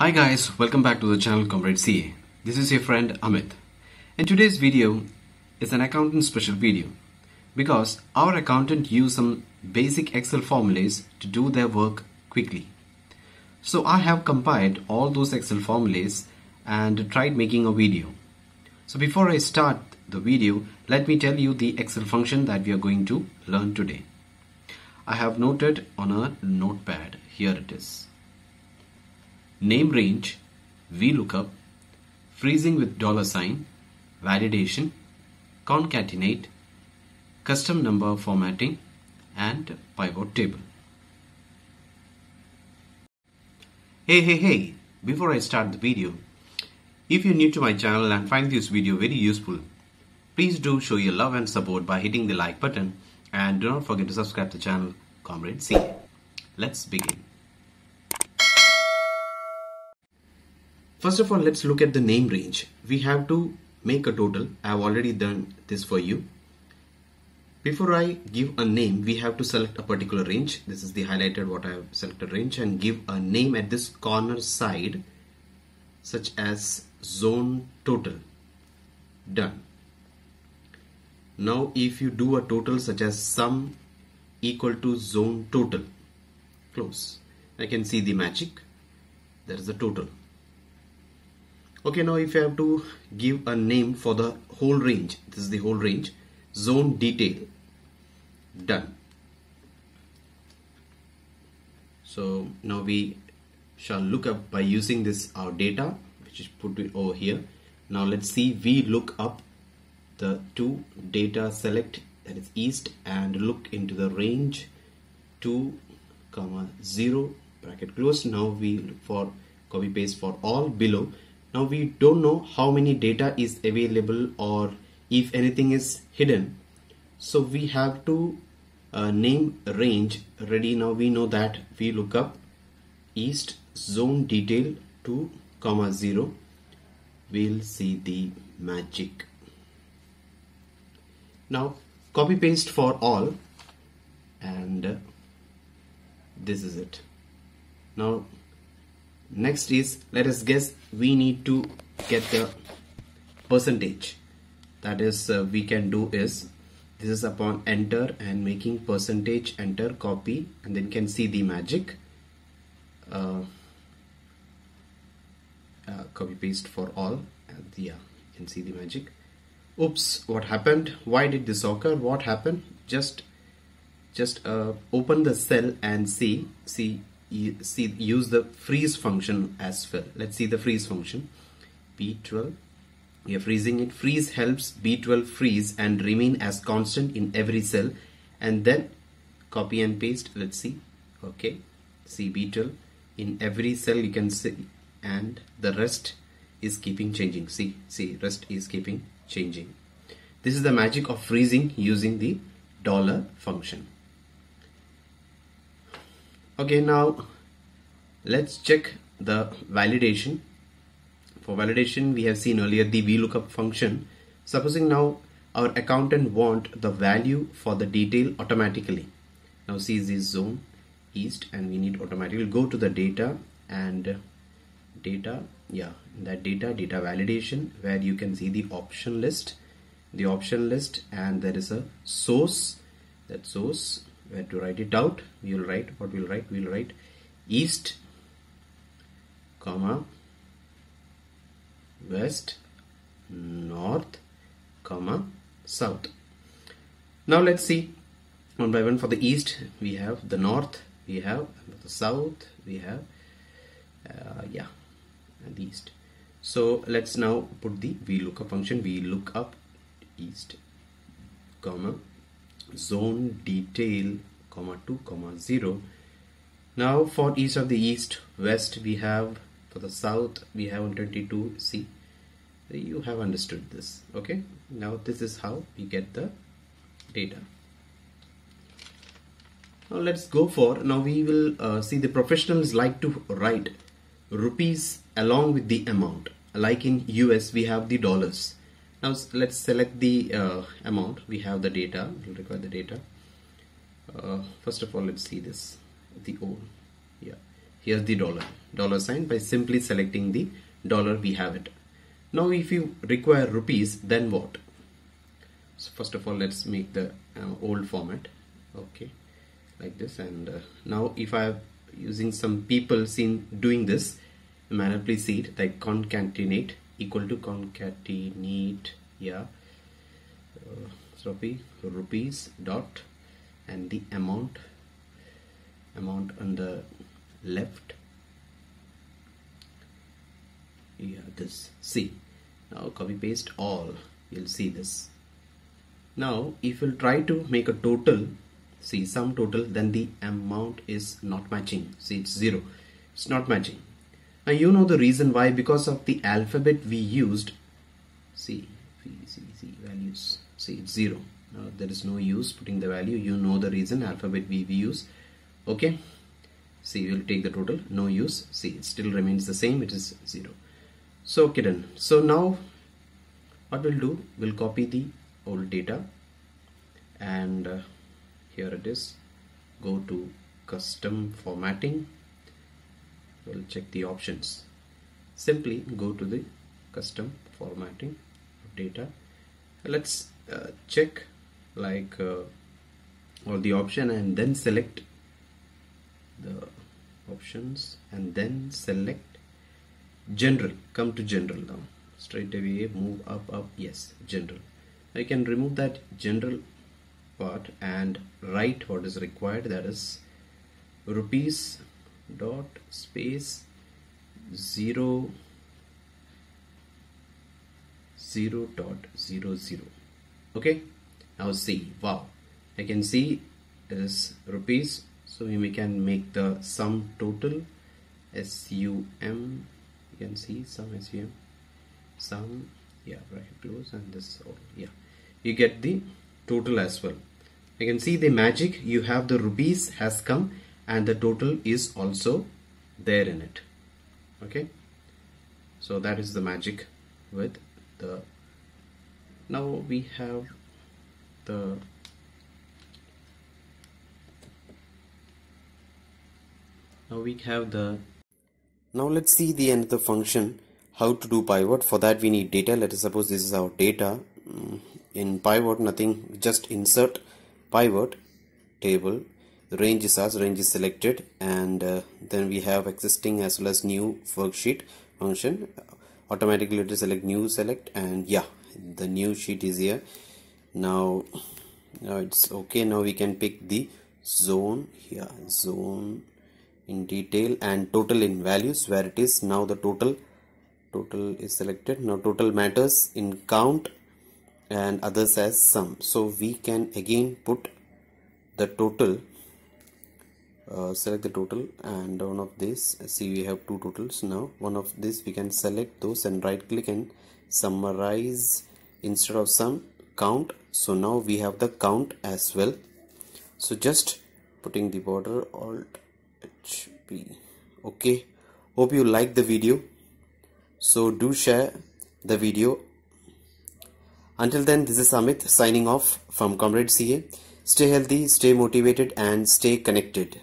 Hi guys, welcome back to the channel Comrade CA. This is your friend Amit. In today's video is an accountant special video because our accountant use some basic Excel formulas to do their work quickly. So I have compiled all those Excel formulas and tried making a video. So before I start the video, let me tell you the Excel function that we are going to learn today. I have noted on a notepad. Here it is name range, VLOOKUP, freezing with dollar sign, validation, concatenate, custom number formatting, and pivot table. Hey, hey, hey, before I start the video, if you're new to my channel and find this video very useful, please do show your love and support by hitting the like button and do not forget to subscribe to the channel Comrade CA. Let's begin. First of all, let's look at the name range. We have to make a total. I have already done this for you. Before I give a name, we have to select a particular range. This is the highlighted what I have selected range and give a name at this corner side such as zone total. Done. Now if you do a total such as sum equal to zone total, close. I can see the magic. There is a total okay now if I have to give a name for the whole range this is the whole range zone detail. Done. So now we shall look up by using this our data which is put over here. Now let's see we look up the two data select that is east and look into the range 2 comma 0 bracket close now we look for copy paste for all below now we don't know how many data is available or if anything is hidden. So we have to uh, name range ready. Now we know that we look up east zone detail 2 comma 0 we'll see the magic. Now copy paste for all. And uh, this is it. Now next is let us guess we need to get the percentage. That is uh, we can do is this is upon enter and making percentage enter copy and then can see the magic. Uh, uh, copy paste for all and yeah you can see the magic. Oops what happened? Why did this occur? What happened? Just just uh, open the cell and see see see use the freeze function as well. Let's see the freeze function. B12 we are freezing it. Freeze helps b12 freeze and remain as constant in every cell. And then copy and paste. Let's see. Okay. See b12 in every cell you can see. And the rest is keeping changing. See see rest is keeping changing. This is the magic of freezing using the dollar function okay now let's check the validation. For validation we have seen earlier the VLOOKUP function. Supposing now our accountant want the value for the detail automatically. Now see this zone east and we need automatically go to the data and data yeah that data data validation where you can see the option list. The option list and there is a source. That source where to write it? Out we will write. What we'll write? We'll write east comma west north comma south. Now let's see one by one. For the east we have the north we have the south we have uh, yeah and the east. So let's now put the VLOOKUP function. We look up east comma zone detail comma 2 comma 0 now for east of the east west we have for the south we have 122 c you have understood this okay? Now this is how we get the data. Now let's go for now we will uh, see the professionals like to write rupees along with the amount. Like in US we have the dollars now let's select the uh, amount. We have the data. We'll require the data. Uh, first of all let's see this. The old yeah. Here's the dollar. Dollar sign by simply selecting the dollar we have it. Now if you require rupees then what? So first of all let's make the uh, old format. Okay. Like this. And uh, now if I am using some people seen doing this manually see it? Like concatenate equal to concatenate yeah uh, rupee rupees dot and the amount amount on the left. Yeah this see now copy paste all you'll see this. Now if we'll try to make a total see sum total then the amount is not matching. See it's zero. It's not matching you know the reason why? Because of the alphabet we used. See see see values. See it's zero. Now there is no use putting the value. You know the reason alphabet we, we use. Okay? See we'll take the total. No use. See it still remains the same. It is zero. So okay done. So now what we'll do? We'll copy the old data. And uh, here it is. Go to custom formatting we'll check the options. Simply go to the custom formatting of data. Let's uh, check like uh, all the option and then select the options and then select general. Come to general now. Straight away move up up. Yes general. I can remove that general part and write what is required. That is rupees dot space zero zero dot zero zero. Okay? Now see wow. I can see is rupees. So we can make the sum total. Sum you can see sum sum sum. Yeah bracket close and this all. Yeah. You get the total as well. You can see the magic. You have the rupees has come and the total is also there in it. Okay? So that is the magic with the now we have the now we have the now let's see the end of the function how to do pivot. For that we need data. Let us suppose this is our data. Mm, in pivot nothing just insert pivot table range is as range is selected and uh, then we have existing as well as new worksheet function. Automatically to select new select and yeah the new sheet is here. Now now it's okay. Now we can pick the zone here zone in detail and total in values where it is. Now the total total is selected. Now total matters in count and others as sum. So we can again put the total uh, select the total and one of this see we have two totals now. One of this we can select those and right click and summarize instead of sum count. So now we have the count as well. So just putting the border alt hp okay. Hope you like the video. So do share the video. Until then, this is Amit signing off from Comrade CA. Stay healthy, stay motivated, and stay connected.